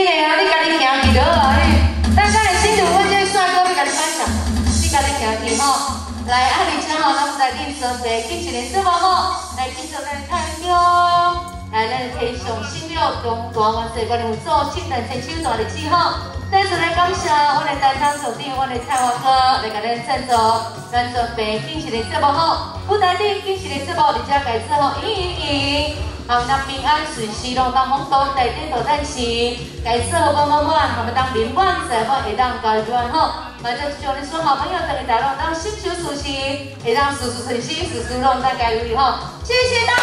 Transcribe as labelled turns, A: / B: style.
A: 你家里行去好啊你大家来庆祝我这个帅哥你家里发财你家里行去好来阿里姐好咱们来点做梅进去的时候好来庆祝来的太来咱可以上新了中国万岁我点做新的春秋大地气候再次来感谢我的台上所有我的蔡华哥来给咱创造咱做环境是绿色的好不单单是绿色的好你们来改惊喜家咦咦咦行南平安顺时龙当风都台顶头战士，介绍满满满，我们当连万岁，我会当高转吼。那就祝你所好朋友等你大龙当心求舒心，会让事事顺心，事事拢在该如意吼，谢谢大。